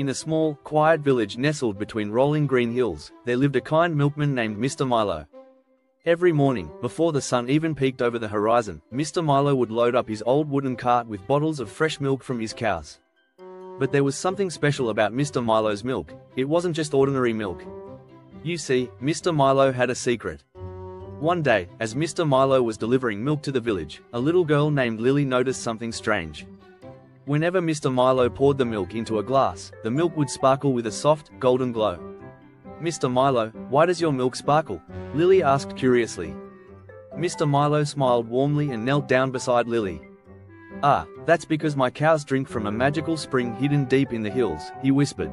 In a small, quiet village nestled between rolling green hills, there lived a kind milkman named Mr. Milo. Every morning, before the sun even peeked over the horizon, Mr. Milo would load up his old wooden cart with bottles of fresh milk from his cows. But there was something special about Mr. Milo's milk, it wasn't just ordinary milk. You see, Mr. Milo had a secret. One day, as Mr. Milo was delivering milk to the village, a little girl named Lily noticed something strange. Whenever Mr. Milo poured the milk into a glass, the milk would sparkle with a soft, golden glow. Mr. Milo, why does your milk sparkle? Lily asked curiously. Mr. Milo smiled warmly and knelt down beside Lily. Ah, that's because my cows drink from a magical spring hidden deep in the hills, he whispered.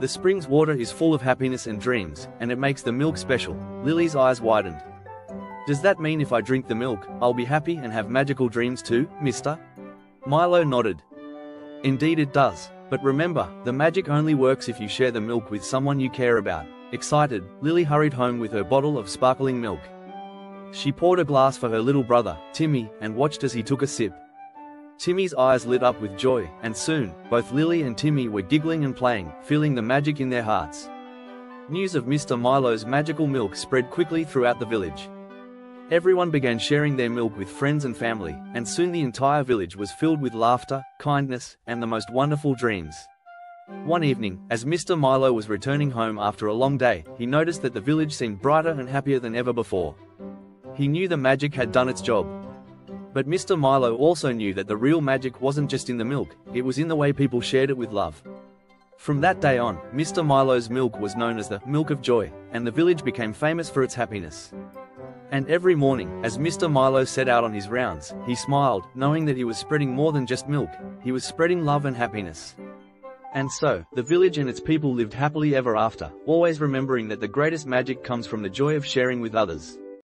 The spring's water is full of happiness and dreams, and it makes the milk special. Lily's eyes widened. Does that mean if I drink the milk, I'll be happy and have magical dreams too, mister? Milo nodded. Indeed it does. But remember, the magic only works if you share the milk with someone you care about. Excited, Lily hurried home with her bottle of sparkling milk. She poured a glass for her little brother, Timmy, and watched as he took a sip. Timmy's eyes lit up with joy, and soon, both Lily and Timmy were giggling and playing, feeling the magic in their hearts. News of Mr. Milo's magical milk spread quickly throughout the village. Everyone began sharing their milk with friends and family, and soon the entire village was filled with laughter, kindness, and the most wonderful dreams. One evening, as Mr. Milo was returning home after a long day, he noticed that the village seemed brighter and happier than ever before. He knew the magic had done its job. But Mr. Milo also knew that the real magic wasn't just in the milk, it was in the way people shared it with love. From that day on, Mr. Milo's milk was known as the milk of joy, and the village became famous for its happiness. And every morning, as Mr. Milo set out on his rounds, he smiled, knowing that he was spreading more than just milk, he was spreading love and happiness. And so, the village and its people lived happily ever after, always remembering that the greatest magic comes from the joy of sharing with others.